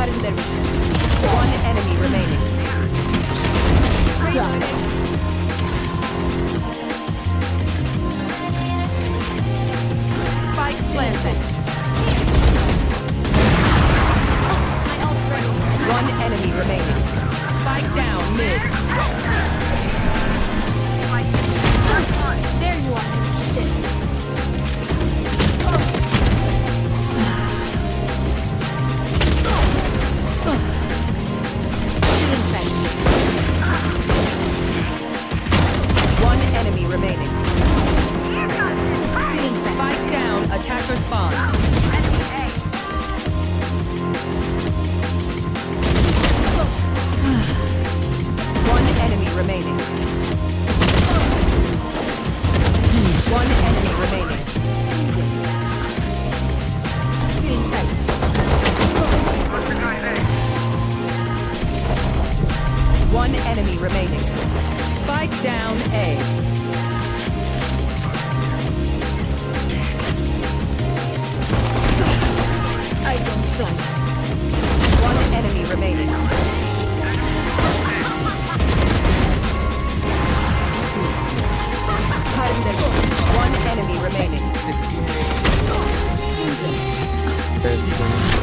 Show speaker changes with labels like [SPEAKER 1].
[SPEAKER 1] fighting your tragedy.
[SPEAKER 2] One enemy remaining. One enemy remaining. Spike planted. One enemy remaining. Spike down mid. One enemy remaining. One enemy remaining. Spike down A. bed's going.